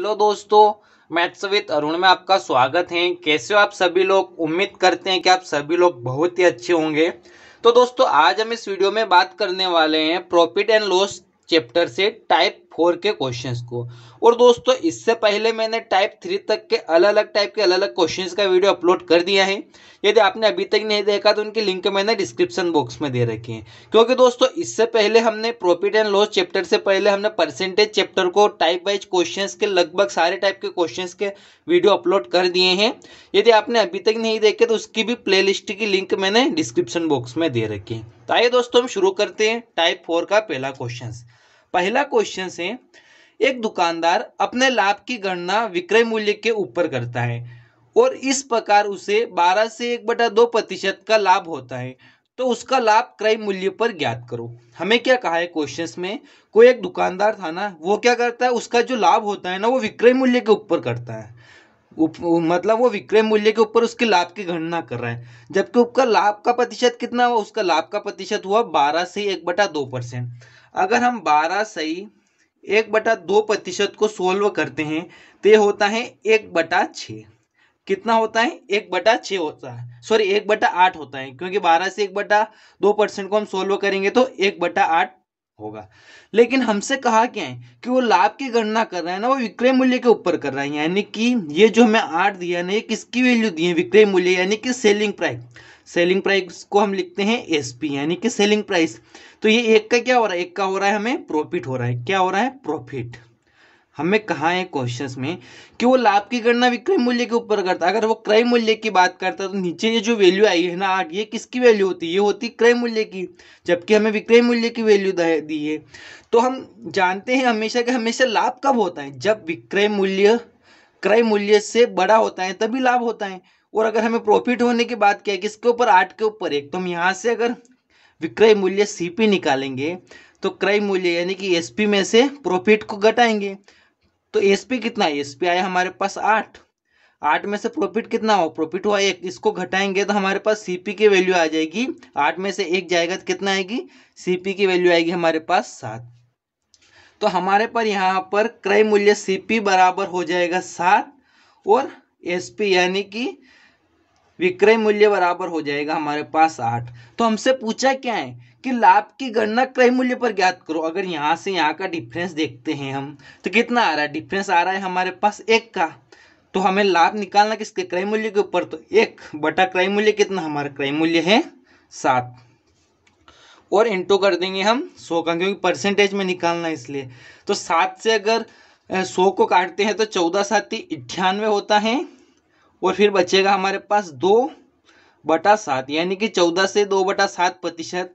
Hello दोस्तों maths with Arun में आपका स्वागत है। कैसे हो आप सभी लोग? उम्मीद करते हैं कि आप सभी लोग बहुत ही अच्छे होंगे। तो दोस्तों, आज हम इस वीडियो में बात करने वाले हैं प्रॉफिट एंड लॉस चैप्टर से, टाइप फोर के क्वेश्चंस को। और दोस्तों, इससे पहले मैंने टाइप थ्री तक के अलग अलग टाइप के अलग अलग क्वेश्चंस का वीडियो अपलोड कर दिया है। यदि आपने अभी तक नहीं देखा तो उनकी लिंक मैंने डिस्क्रिप्शन बॉक्स में दे रखी है। क्योंकि दोस्तों, इससे पहले हमने प्रॉफिट एंड लॉस चैप्टर से पहले हमने परसेंटेज चैप्टर को टाइप वाइज क्वेश्चन के लगभग सारे टाइप के क्वेश्चन के वीडियो अपलोड कर दिए हैं। यदि आपने अभी तक नहीं देखे तो उसकी भी प्ले की लिंक मैंने डिस्क्रिप्शन बॉक्स में दे रखी है। तो आइए दोस्तों, हम शुरू करते हैं टाइप फोर का पहला क्वेश्चन पहला क्वेश्चन है एक दुकानदार अपने लाभ की गणना विक्रय मूल्य के ऊपर करता है और इस प्रकार उसे 12 से एक बटा दो प्रतिशत का लाभ होता है। तो उसका लाभ क्रय मूल्य पर ज्ञात करो। हमें क्या कहा है क्वेश्चन में? कोई एक दुकानदार था ना वो क्या करता है? उसका जो लाभ होता है ना वो विक्रय मूल्य के ऊपर करता है। उप, मतलब वो विक्रय मूल्य के ऊपर उसके लाभ की गणना कर रहा है। जबकि उसका लाभ का प्रतिशत कितना हुआ? उसका लाभ का प्रतिशत हुआ बारह से एक बटा दो परसेंट। अगर हम बारह सही एक बटा दो प्रतिशत को सोल्व करते हैं तो ये होता है एक बटा छ कितना होता है? एक बटा छ होता है। सॉरी एक बटा आठ होता है, क्योंकि बारह से एक बटा दो परसेंट को हम सोल्व करेंगे तो एक बटा आठ होगा। लेकिन हमसे कहा क्या है कि वो लाभ की गणना कर रहा है ना, वो विक्रय मूल्य के ऊपर कर रहा है, यानी कि ये जो हमें आठ दिया ना, ये किसकी वैल्यू दी है? विक्रय मूल्य, यानी कि सेलिंग प्राइस सेलिंग प्राइस को हम लिखते हैं एसपी, यानी कि सेलिंग प्राइस। तो ये एक का क्या हो रहा है? एक का हो रहा है हमें प्रॉफिट हो रहा है। क्या हो रहा है? प्रॉफिट। हमें कहा है क्वेश्चन में? कि वो लाभ की गणना विक्रय मूल्य के ऊपर करता अगर वो क्रय मूल्य की बात करता तो नीचे ये जो वैल्यू आई है ना आठ ये किसकी वैल्यू होती है? ये होती क्रय मूल्य की। जबकि हमें विक्रय मूल्य की वैल्यू दी है। तो हम जानते हैं हमेशा कि हमेशा लाभ कब होता है? जब विक्रय मूल्य, क्रय मूल्य से बड़ा होता है, तभी लाभ होता है। और अगर हमें प्रॉफिट होने की बात क्या, किसके ऊपर? आठ के ऊपर। एक तो हम यहाँ से अगर विक्रय मूल्य सीपी निकालेंगे तो क्रय मूल्य यानी कि एसपी में से प्रॉफिट को घटाएँगे। तो एसपी कितना एसपी आया हमारे पास आठ। आठ में से प्रॉफिट कितना हो प्रॉफिट हुआ एक। इसको घटाएँगे तो हमारे पास सीपी की वैल्यू आ जाएगी। आठ में से एक जाएगा तो कितना आएगी? सीपी की वैल्यू आएगी हमारे पास सात। तो हमारे पर यहाँ पर क्रय मूल्य सीपी बराबर हो जाएगा सात और एसपी यानी कि विक्रय मूल्य बराबर हो जाएगा हमारे पास आठ। तो हमसे पूछा क्या है कि लाभ की गणना क्रय मूल्य पर ज्ञात करो। अगर यहाँ से यहाँ का डिफरेंस देखते हैं हम तो कितना आ रहा है? डिफरेंस आ रहा है हमारे पास एक का। तो हमें लाभ निकालना किसके? क्रय मूल्य के ऊपर। तो एक बटा क्रय मूल्य कितना? हमारा क्रय मूल्य है सात। और इंटू कर देंगे हम सौ का, क्योंकि परसेंटेज में निकालना इसलिए। तो सात से अगर सौ को काटते हैं तो चौदह सात अट्ठानवे होता है। और फिर बचेगा हमारे पास दो बटा सात, यानी कि चौदह से दो बटा सात प्रतिशत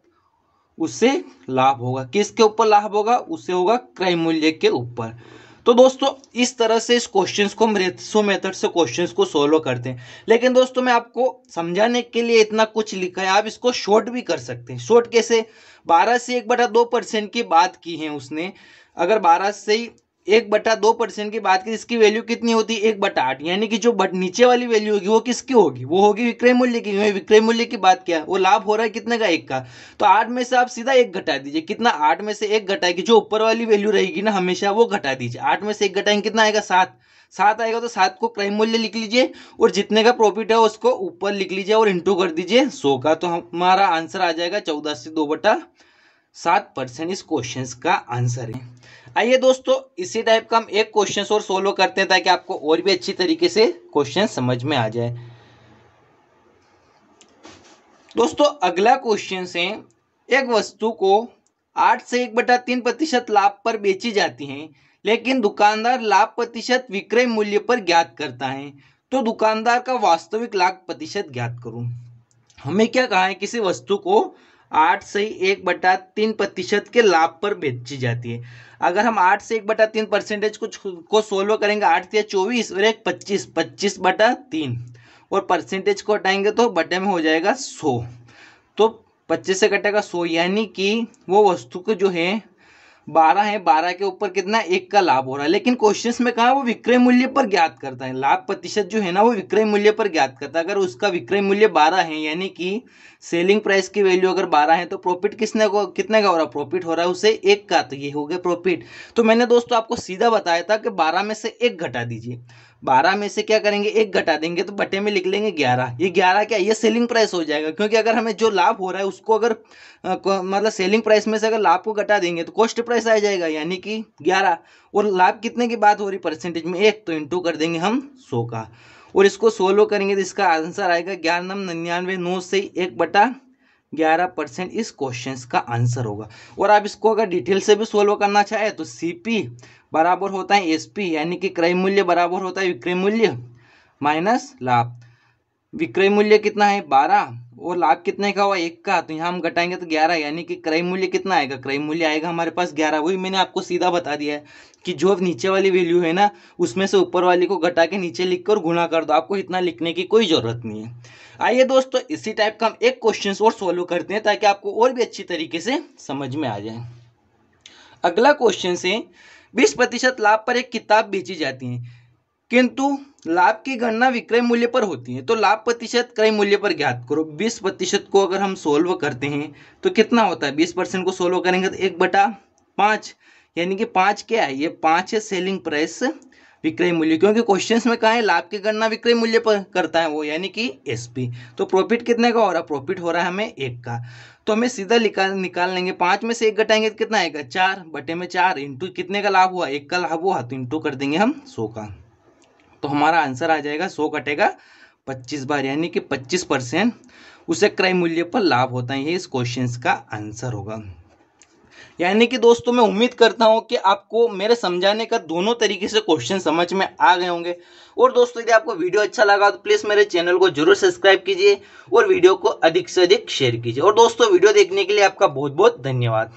उससे लाभ होगा। किसके ऊपर लाभ होगा? उससे होगा क्रय मूल्य के ऊपर। तो दोस्तों, इस तरह से इस क्वेश्चंस को हम रेथसो मेथड से क्वेश्चंस को सोल्व करते हैं। लेकिन दोस्तों, मैं आपको समझाने के लिए इतना कुछ लिखा है, आप इसको शॉर्ट भी कर सकते हैं। शॉर्ट कैसे? बारह से एक बटा दो परसेंट की बात की है उसने। अगर बारह से एक बटा दो परसेंट की बात की इसकी वैल्यू कितनी होती? है एक बटा आठ। यानी कि जो बट नीचे वाली वैल्यू होगी, वो किसकी होगी? वो होगी विक्रय मूल्य की। विक्रय मूल्य की बात क्या वो लाभ हो रहा है कितने का? एक का। तो आठ में से आप सीधा एक घटा दीजिए। कितना? आठ में से एक घटाएगी। जो ऊपर वाली वैल्यू रहेगी ना, हमेशा वो घटा दीजिए। आठ में से एक घटाएँगे, कितना आएगा? सात। सात आएगा तो सात को क्रय मूल्य लिख लीजिए और जितने का प्रॉफिट है, उसको ऊपर लिख लीजिए और इंटू कर दीजिए। सौ का तो हमारा आंसर आ जाएगा चौदह से दो बटा सात परसेंट इस क्वेश्चन का आंसर है। आइए दोस्तों, इसी टाइप का हम एक क्वेश्चन और सोल्व करते हैं ताकि आपको और भी अच्छी तरीके से क्वेश्चन समझ में आ जाए। दोस्तों, अगला क्वेश्चन है। एक वस्तु को आठ से एक बटा तीन प्रतिशत लाभ पर बेची जाती है, लेकिन दुकानदार लाभ प्रतिशत विक्रय मूल्य पर ज्ञात करता है। तो दुकानदार का वास्तविक लाभ प्रतिशत ज्ञात करूँ। हमें क्या कहा है? किसी वस्तु को आठ से एक बटा तीन प्रतिशत के लाभ पर बेची जाती है। अगर हम आठ से एक बटा तीन परसेंटेज कुछ को सोल्व करेंगे, आठ या चौबीस, और एक पच्चीस पच्चीस बटा तीन, और परसेंटेज को हटाएँगे तो बटे में हो जाएगा सौ। तो पच्चीस से कटेगा सौ, यानी कि वो वस्तु को जो है बारह है, बारह के ऊपर कितना? एक का लाभ हो रहा है। लेकिन क्वेश्चन में कहा, वो विक्रय मूल्य पर ज्ञात करता है। लाभ प्रतिशत जो है ना, वो विक्रय मूल्य पर ज्ञात करता है। अगर उसका विक्रय मूल्य बारह है, यानी कि सेलिंग प्राइस की वैल्यू अगर बारह है तो प्रॉफिट किसने को, कितने का हो रहा है? प्रॉफिट हो रहा है उसे एक का तो ये हो गया प्रॉफिट तो मैंने दोस्तों आपको सीधा बताया था कि बारह में से एक घटा दीजिए। बारह में से क्या करेंगे? एक घटा देंगे तो बटे में लिख लेंगे ग्यारह। ये ग्यारह क्या? ये सेलिंग प्राइस हो जाएगा, क्योंकि अगर हमें जो लाभ हो रहा है, उसको अगर मतलब सेलिंग प्राइस में से अगर लाभ को घटा देंगे तो कॉस्ट प्राइस आ जाएगा, यानी कि ग्यारह। और लाभ कितने की बात हो रही? परसेंटेज में एक तो इंटू कर देंगे हम सौ का। और इसको सोल्व करेंगे तो इसका आंसर आएगा ग्यारह नम निन्यानवे नौ से एक बटा ग्यारह परसेंट। इस क्वेश्चन का आंसर होगा। और आप इसको अगर डिटेल से भी सोल्व करना चाहें तो सीपी बराबर होता है एसपी यानी कि क्रय मूल्य बराबर होता है विक्रय मूल्य माइनस लाभ। विक्रय मूल्य कितना है? बारह। और लाभ कितने का हुआ? एक का। तो यहाँ हम घटाएँगे तो ग्यारह, यानी कि क्रय मूल्य कितना आएगा? क्रय मूल्य आएगा हमारे पास ग्यारह। वही मैंने आपको सीधा बता दिया है कि जो नीचे वाली वैल्यू है ना, उसमें से ऊपर वाली को घटा के नीचे लिख कर गुणा कर दो। आपको इतना लिखने की कोई ज़रूरत नहीं है। आइए दोस्तों, इसी टाइप का हम एक क्वेश्चन और सोल्व करते हैं ताकि आपको और भी अच्छी तरीके से समझ में आ जाए। अगला क्वेश्चन से बीस प्रतिशत लाभ पर एक किताब बेची जाती है। किंतु लाभ की गणना विक्रय मूल्य पर होती है। तो लाभ प्रतिशत क्रय मूल्य पर ज्ञात करो। बीस प्रतिशत को अगर हम सोल्व करते हैं तो कितना होता है? बीस परसेंट को सोल्व करेंगे तो एक बटा पाँच, यानी कि पाँच क्या है? ये पाँच है सेलिंग प्राइस विक्रय मूल्य, क्योंकि क्वेश्चंस में कहा है, लाभ की गणना विक्रय मूल्य पर करता है वो, यानी कि एसपी तो प्रॉफिट कितने का हो रहा है? प्रॉफिट हो रहा है हमें एक का। तो हमें सीधा निकाल निकाल लेंगे। पाँच में से एक घटाएँगे तो कितना आएगा? चार। बटे में चार इंटू कितने का लाभ हुआ? एक का लाभ हुआ तो इंटू कर देंगे हम सौ का। तो हमारा आंसर आ जाएगा, सौ कटेगा पच्चीस बार, यानी कि पच्चीस परसेंट। उसे क्रय मूल्य पर लाभ होता है, ये इस क्वेश्चन का आंसर होगा। यानी कि दोस्तों, मैं उम्मीद करता हूँ कि आपको मेरे समझाने का दोनों तरीके से क्वेश्चन समझ में आ गए होंगे। और दोस्तों, यदि आपको वीडियो अच्छा लगा तो प्लीज़ मेरे चैनल को ज़रूर सब्सक्राइब कीजिए और वीडियो को अधिक से अधिक शेयर कीजिए। और दोस्तों, वीडियो देखने के लिए आपका बहुत बहुत धन्यवाद।